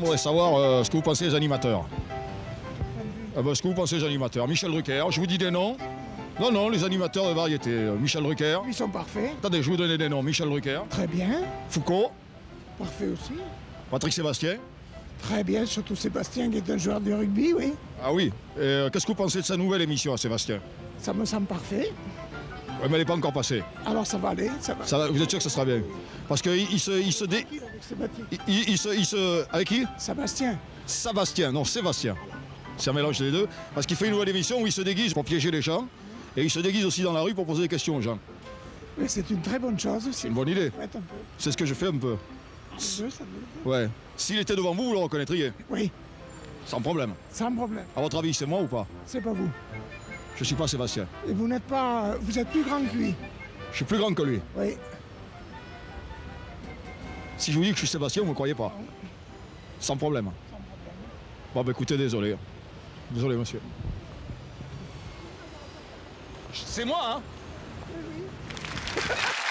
on voudrait savoir euh, ce que vous pensez des animateurs. Ah ben, ce que vous pensez des animateurs. Michel Drucker, je vous dis des noms. Non, non, les animateurs de variété. Euh, Michel Drucker. Ils sont parfaits. Attendez, je vais vous donner des noms. Michel Drucker, Très bien. Foucault, Parfait aussi. Patrick Sébastien. Très bien, surtout Sébastien qui est un joueur de rugby, oui. Ah oui. Euh, Qu'est-ce que vous pensez de sa nouvelle émission à Sébastien? Ça me semble parfait. Ouais, mais elle n'est pas encore passée. Alors ça va aller, ça va. Ça va- vous êtes sûr que ça sera bien? Parce qu'il il se, il se dé- Avec Sébastien? il- il- il se, il se- avec qui? Sébastien. Sébastien, non, Sébastien. C'est un mélange des deux. Parce qu'il fait une nouvelle émission où il se déguise pour piéger les gens. Et il se déguise aussi dans la rue pour poser des questions aux gens. Mais c'est une très bonne chose. C'est une bonne idée. C'est ce que je fais un peu. Ouais. S'il était devant vous, vous le reconnaîtriez. Oui, Sans problème. sans problème. À votre avis, c'est moi ou pas? C'est pas vous. Je suis pas Sébastien. Et vous n'êtes pas. Vous êtes plus grand que lui. Je suis plus grand que lui. Oui. Si je vous dis que je suis Sébastien, vous ne me croyez pas. Sans problème. Bon, bah écoutez, désolé. Désolé, monsieur. C'est moi, hein?